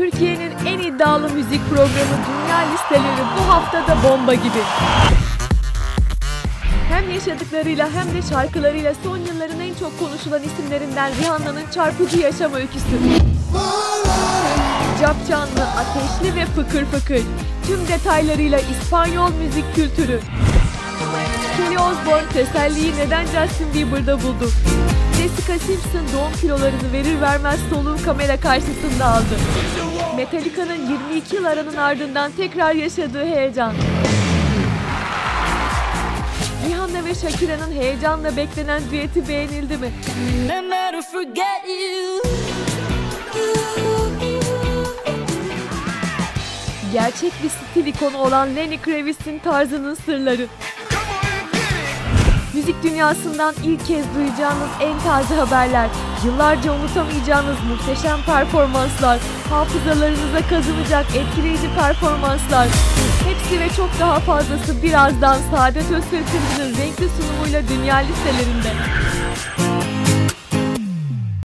Türkiye'nin en iddialı müzik programı Dünya Listeleri bu haftada bomba gibi. Hem yaşadıklarıyla hem de şarkılarıyla son yılların en çok konuşulan isimlerinden Rihanna'nın çarpıcı yaşam öyküsü. Capcanlı, ateşli ve fıkır fıkır. Tüm detaylarıyla İspanyol müzik kültürü. Osbourne teselliyi neden Justin Bieber'da buldu? Jessica Simpson doğum kilolarını verir vermez soluğu kamera karşısında aldı. Metallica'nın 22 yıl aranın ardından tekrar yaşadığı heyecan. Rihanna ve Shakira'nın heyecanla beklenen düeti beğenildi mi? Gerçek bir stil ikonu olan Lenny Kravitz'in tarzının sırları. Müzik dünyasından ilk kez duyacağınız en taze haberler, yıllarca unutamayacağınız muhteşem performanslar, hafızalarınıza kazınacak etkileyici performanslar. Hepsi ve çok daha fazlası birazdan Saadet Öztürk'ün renkli sunumuyla dünya listelerinde.